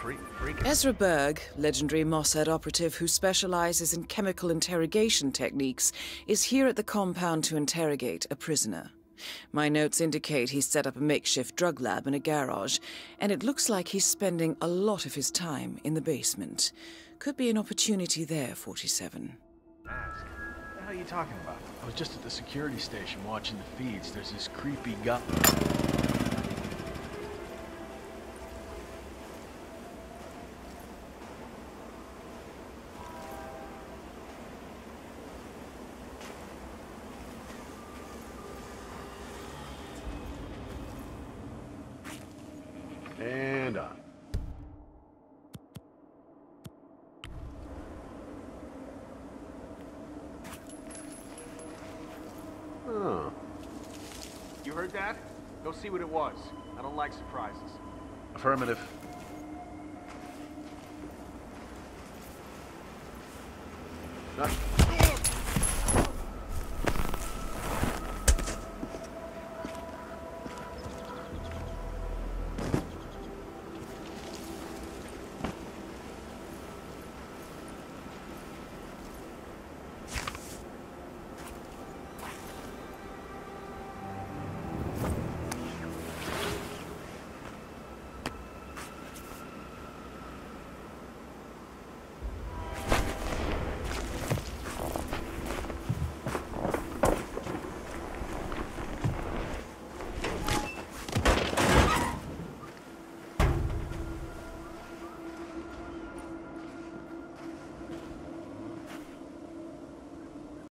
Freak, freak. Ezra Berg, legendary Mossad operative who specializes in chemical interrogation techniques, is here at the compound to interrogate a prisoner. My notes indicate he's set up a makeshift drug lab in a garage, and it looks like he's spending a lot of his time in the basement. Could be an opportunity there, 47. Mask. What the hell are you talking about? I was just at the security station watching the feeds. There's this creepy guy. And on. Oh. You heard that? Go see what it was. I don't like surprises. Affirmative. Not